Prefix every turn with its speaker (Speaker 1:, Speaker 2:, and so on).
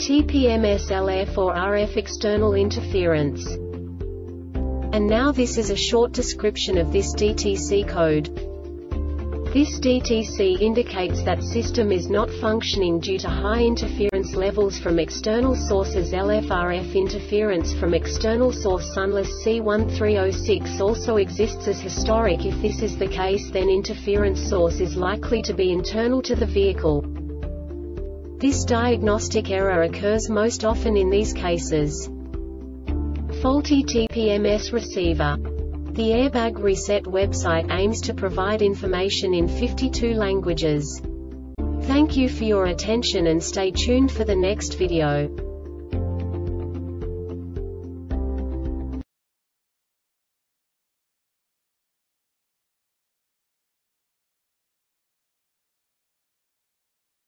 Speaker 1: TPMS-LF or RF external interference. And now this is a short description of this DTC code. This DTC indicates that system is not functioning due to high interference levels from external sources LFRF interference from external source Sunless C1306 also exists as historic if this is the case then interference source is likely to be internal to the vehicle. This diagnostic error occurs most often in these cases. Faulty TPMS receiver. The Airbag Reset website aims to provide information in 52 languages. Thank you for your attention and stay tuned for the next video.